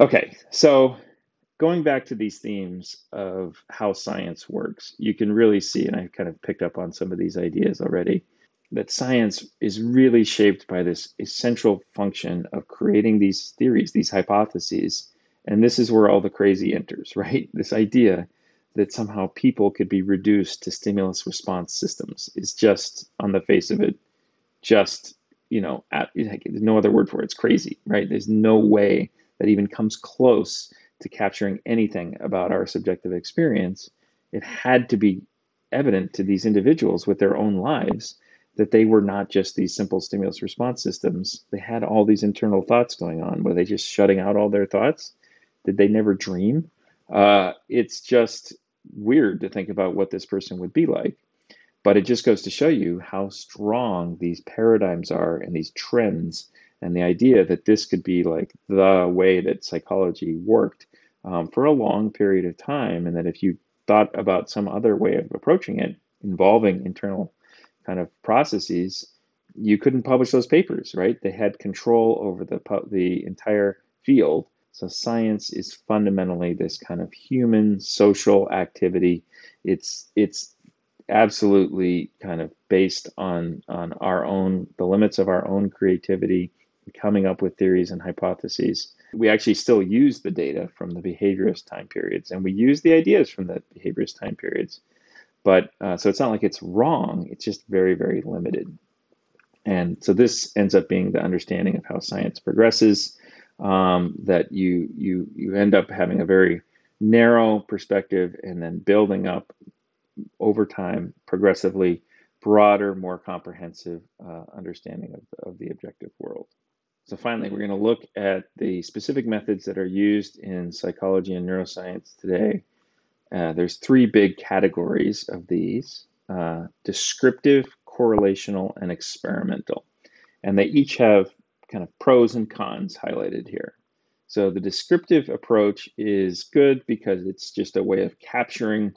Okay, so going back to these themes of how science works, you can really see, and I've kind of picked up on some of these ideas already, that science is really shaped by this essential function of creating these theories, these hypotheses. And this is where all the crazy enters, right? This idea that somehow people could be reduced to stimulus response systems is just, on the face of it, just, you know, at, no other word for it. It's crazy, right? There's no way that even comes close to capturing anything about our subjective experience, it had to be evident to these individuals with their own lives that they were not just these simple stimulus response systems. They had all these internal thoughts going on. Were they just shutting out all their thoughts? Did they never dream? Uh, it's just weird to think about what this person would be like. But it just goes to show you how strong these paradigms are and these trends and the idea that this could be like the way that psychology worked um, for a long period of time, and that if you thought about some other way of approaching it involving internal kind of processes, you couldn't publish those papers, right? They had control over the the entire field. So science is fundamentally this kind of human social activity. It's it's absolutely kind of based on on our own the limits of our own creativity coming up with theories and hypotheses. We actually still use the data from the behaviorist time periods, and we use the ideas from the behaviorist time periods. But uh, so it's not like it's wrong, it's just very, very limited. And so this ends up being the understanding of how science progresses. Um, that you you you end up having a very narrow perspective and then building up over time progressively broader, more comprehensive uh, understanding of, of the objective world. So finally, we're going to look at the specific methods that are used in psychology and neuroscience today. Uh, there's three big categories of these, uh, descriptive, correlational, and experimental. And they each have kind of pros and cons highlighted here. So the descriptive approach is good because it's just a way of capturing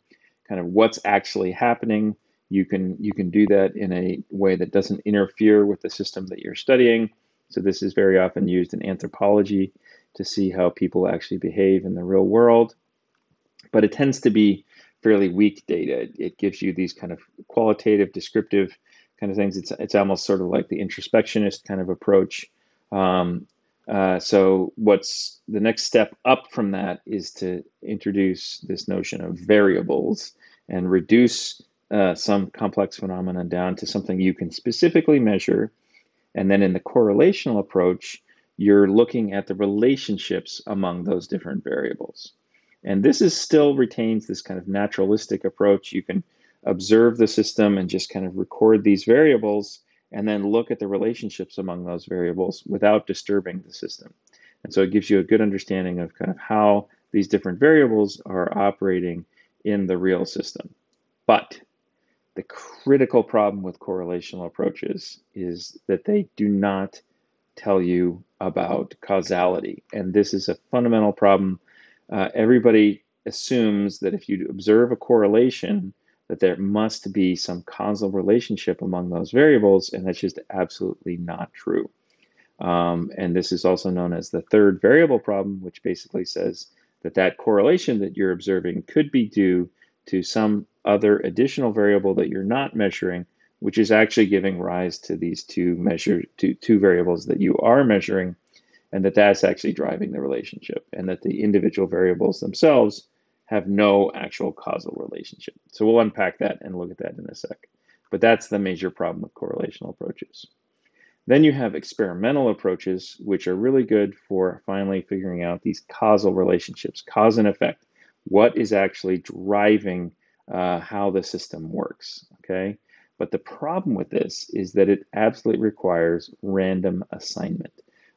kind of what's actually happening. You can you can do that in a way that doesn't interfere with the system that you're studying. So this is very often used in anthropology to see how people actually behave in the real world. But it tends to be fairly weak data. It gives you these kind of qualitative, descriptive kind of things. It's, it's almost sort of like the introspectionist kind of approach. Um, uh, so what's the next step up from that is to introduce this notion of variables and reduce uh, some complex phenomenon down to something you can specifically measure and then in the correlational approach, you're looking at the relationships among those different variables. And this is still retains this kind of naturalistic approach. You can observe the system and just kind of record these variables and then look at the relationships among those variables without disturbing the system. And so it gives you a good understanding of kind of how these different variables are operating in the real system. But the critical problem with correlational approaches is that they do not tell you about causality. And this is a fundamental problem. Uh, everybody assumes that if you observe a correlation, that there must be some causal relationship among those variables, and that's just absolutely not true. Um, and this is also known as the third variable problem, which basically says that that correlation that you're observing could be due to some other additional variable that you're not measuring, which is actually giving rise to these two measure to two variables that you are measuring, and that that's actually driving the relationship, and that the individual variables themselves have no actual causal relationship. So we'll unpack that and look at that in a sec. But that's the major problem with correlational approaches. Then you have experimental approaches, which are really good for finally figuring out these causal relationships, cause and effect. What is actually driving uh, how the system works. Okay. But the problem with this is that it absolutely requires random assignment.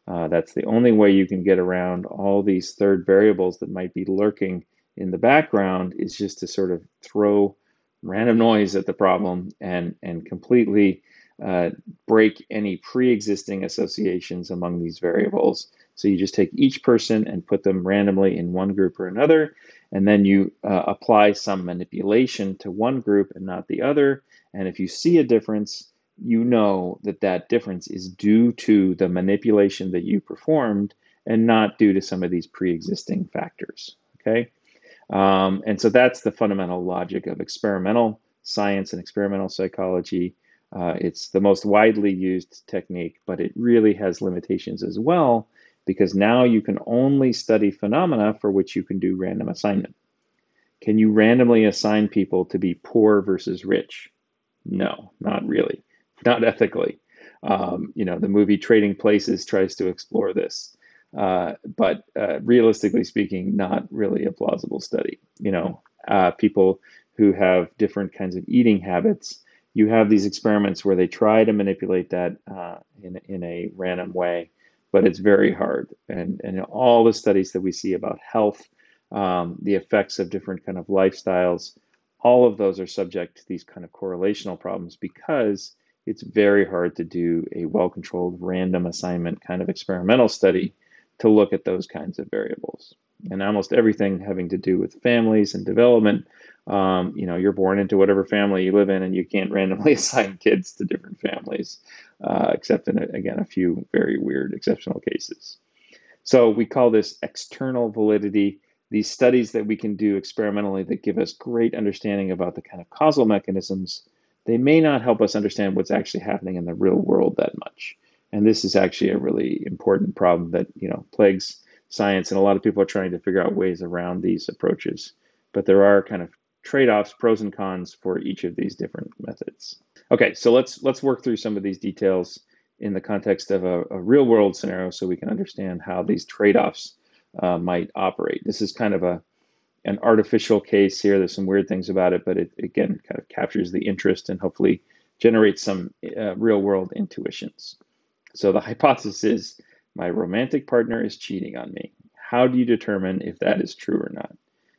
Uh, that's the only way you can get around all these third variables that might be lurking in the background is just to sort of throw random noise at the problem and, and completely uh, break any pre-existing associations among these variables. So you just take each person and put them randomly in one group or another, and then you uh, apply some manipulation to one group and not the other. And if you see a difference, you know that that difference is due to the manipulation that you performed and not due to some of these pre-existing factors. Okay, um, and so that's the fundamental logic of experimental science and experimental psychology. Uh, it's the most widely used technique, but it really has limitations as well because now you can only study phenomena for which you can do random assignment. Can you randomly assign people to be poor versus rich? No, not really, not ethically. Um, you know, the movie Trading Places tries to explore this, uh, but uh, realistically speaking, not really a plausible study. You know, uh, people who have different kinds of eating habits, you have these experiments where they try to manipulate that uh, in, in a random way, but it's very hard. And, and all the studies that we see about health, um, the effects of different kind of lifestyles, all of those are subject to these kind of correlational problems because it's very hard to do a well-controlled random assignment kind of experimental study to look at those kinds of variables. And almost everything having to do with families and development, um, you know, you're born into whatever family you live in, and you can't randomly assign kids to different families, uh, except in, again, a few very weird exceptional cases. So we call this external validity. These studies that we can do experimentally that give us great understanding about the kind of causal mechanisms they may not help us understand what's actually happening in the real world that much. And this is actually a really important problem that you know plagues science, and a lot of people are trying to figure out ways around these approaches. But there are kind of trade-offs, pros and cons for each of these different methods. Okay, so let's let's work through some of these details in the context of a, a real-world scenario, so we can understand how these trade-offs uh, might operate. This is kind of a an artificial case here. There's some weird things about it, but it again kind of captures the interest and hopefully generates some uh, real world intuitions. So the hypothesis is my romantic partner is cheating on me. How do you determine if that is true or not?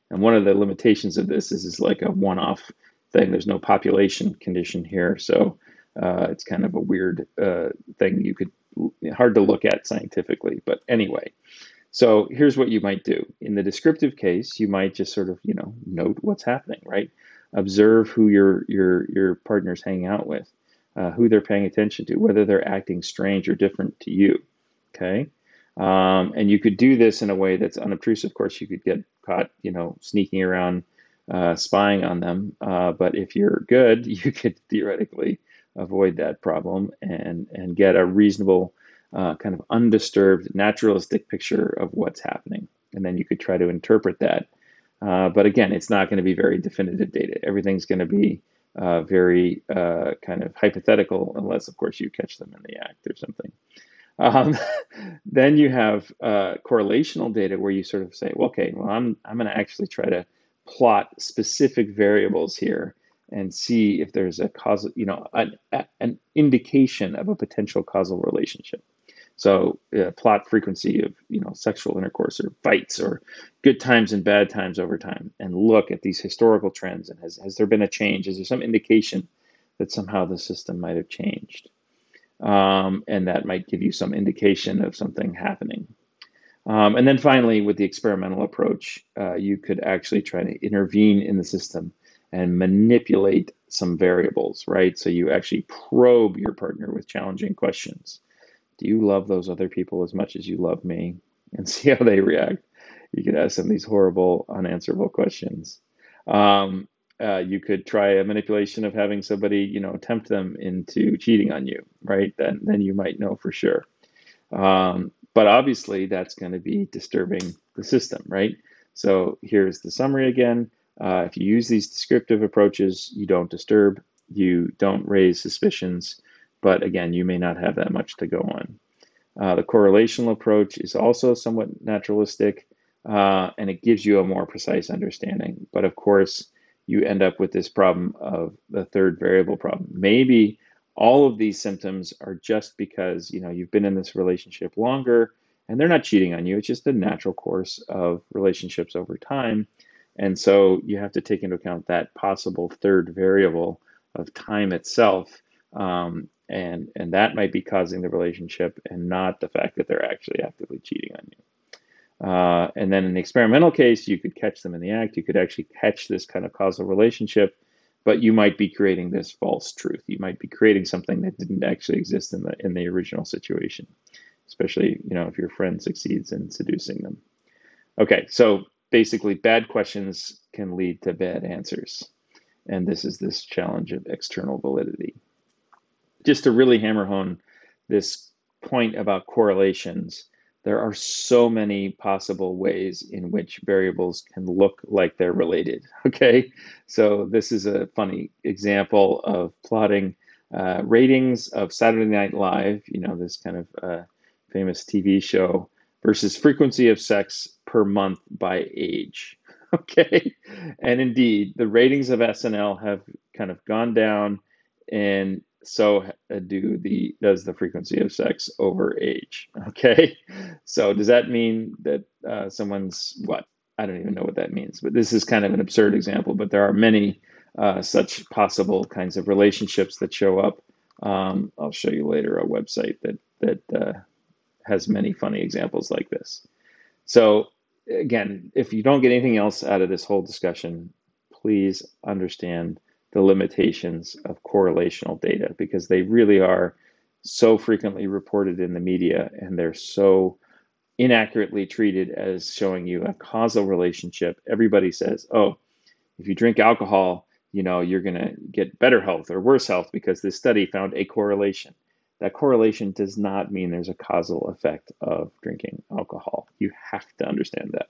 And one of the limitations of this is it's like a one off thing. There's no population condition here. So uh, it's kind of a weird uh, thing you could hard to look at scientifically. But anyway, so here's what you might do. In the descriptive case, you might just sort of, you know, note what's happening, right? Observe who your your your partner's hanging out with, uh, who they're paying attention to, whether they're acting strange or different to you. Okay, um, and you could do this in a way that's unobtrusive. Of course, you could get caught, you know, sneaking around, uh, spying on them. Uh, but if you're good, you could theoretically avoid that problem and and get a reasonable uh, kind of undisturbed, naturalistic picture of what's happening. And then you could try to interpret that. Uh, but again, it's not going to be very definitive data. Everything's going to be uh, very uh, kind of hypothetical, unless, of course, you catch them in the act or something. Um, then you have uh, correlational data where you sort of say, well, okay, well, I'm, I'm going to actually try to plot specific variables here and see if there's a causal, you know, an, an indication of a potential causal relationship. So uh, plot frequency of you know sexual intercourse or fights or good times and bad times over time, and look at these historical trends. And has has there been a change? Is there some indication that somehow the system might have changed? Um, and that might give you some indication of something happening. Um, and then finally, with the experimental approach, uh, you could actually try to intervene in the system and manipulate some variables, right? So you actually probe your partner with challenging questions do you love those other people as much as you love me? And see how they react. You could ask them these horrible, unanswerable questions. Um, uh, you could try a manipulation of having somebody, you know, tempt them into cheating on you, right? Then, then you might know for sure. Um, but obviously, that's going to be disturbing the system, right? So here's the summary again. Uh, if you use these descriptive approaches, you don't disturb, you don't raise suspicions, but again, you may not have that much to go on. Uh, the correlational approach is also somewhat naturalistic, uh, and it gives you a more precise understanding. But of course, you end up with this problem of the third variable problem. Maybe all of these symptoms are just because you know you've been in this relationship longer, and they're not cheating on you. It's just the natural course of relationships over time, and so you have to take into account that possible third variable of time itself um, and and that might be causing the relationship and not the fact that they're actually actively cheating on you. Uh, and then in the experimental case, you could catch them in the act. You could actually catch this kind of causal relationship, but you might be creating this false truth. You might be creating something that didn't actually exist in the in the original situation. especially you know if your friend succeeds in seducing them. Okay, so basically, bad questions can lead to bad answers, and this is this challenge of external validity. Just to really hammer home this point about correlations, there are so many possible ways in which variables can look like they're related. Okay, so this is a funny example of plotting uh, ratings of Saturday Night Live, you know, this kind of uh, famous TV show, versus frequency of sex per month by age. Okay, and indeed, the ratings of SNL have kind of gone down, and so do the does the frequency of sex over age. Okay, so does that mean that uh, someone's what? I don't even know what that means, but this is kind of an absurd example. But there are many uh, such possible kinds of relationships that show up. Um, I'll show you later a website that that uh, has many funny examples like this. So again, if you don't get anything else out of this whole discussion, please understand the limitations of correlational data because they really are so frequently reported in the media and they're so inaccurately treated as showing you a causal relationship. Everybody says, oh, if you drink alcohol, you know, you're going to get better health or worse health because this study found a correlation. That correlation does not mean there's a causal effect of drinking alcohol. You have to understand that.